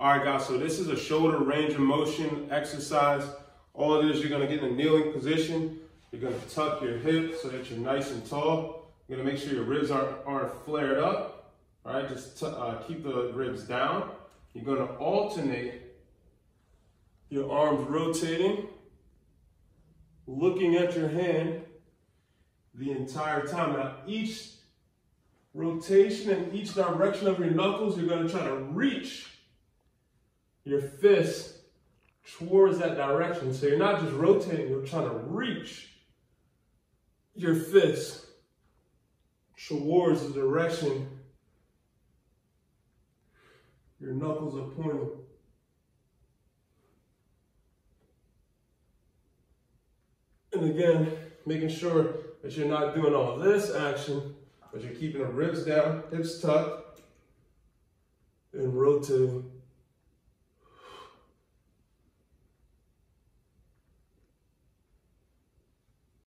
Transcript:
All right, guys, so this is a shoulder range of motion exercise. All it is, you're gonna get in a kneeling position. You're gonna tuck your hips so that you're nice and tall. You're gonna make sure your ribs aren't, aren't flared up. All right, just uh, keep the ribs down. You're gonna alternate your arms rotating, looking at your hand the entire time. Now, each rotation in each direction of your knuckles, you're gonna try to reach your fist towards that direction. So you're not just rotating, you're trying to reach your fist towards the direction your knuckles are pointing. And again, making sure that you're not doing all this action, but you're keeping the ribs down, hips tucked, and rotating